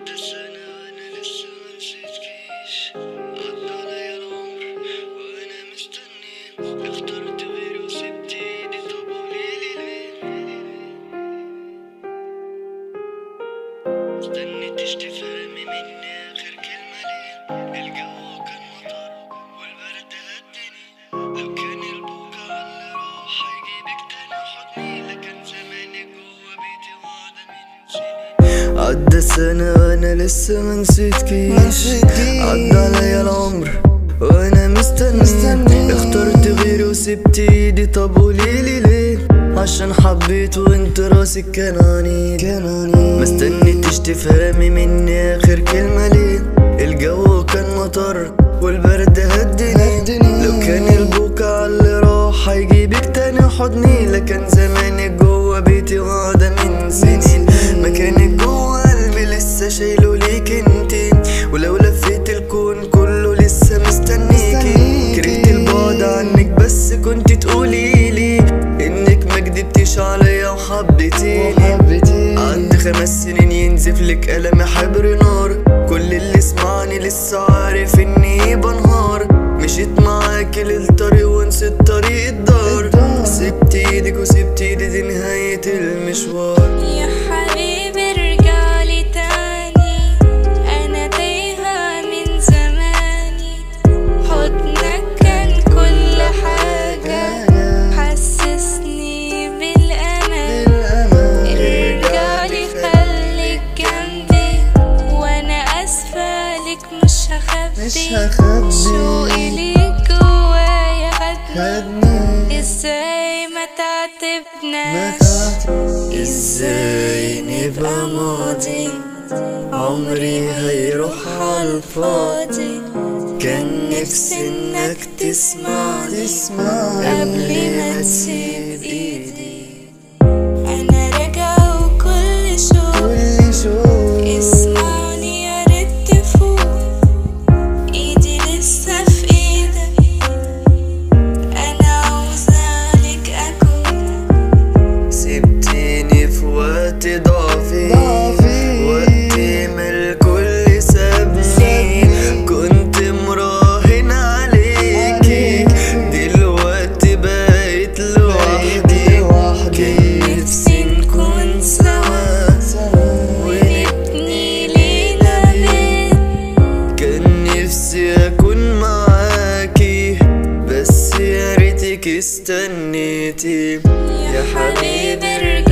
ليه استنيتش تفهمي مني آخر كلمة ليه عدى سنة وأنا لسه منسيتكيش عدى عليا العمر وأنا مستني اخترت غيري وسبت إيدي. طب قوليلي ليه؟ عشان حبيت وأنت راسك كان عنيد. ما استنيتش تفهمي مني آخر كلمة ليه؟ الجو كان مطر والبرد هدني. لو كان البكا اللي راح هيجيبك تاني حضني. لكن زمانك خمس سنين ينزف لك قلم حبر نار. كل اللي سمعني لسه عارف إني بنهار. مشيت معاكي للطريق تعاتبناش إزاي نبقى ماضي عمري هيروح عالفاضي كان نفسي إنك تسمع قبل ما تسيب معاكي بس يا ريتك استنيتي. يا حبيبي ارجعلي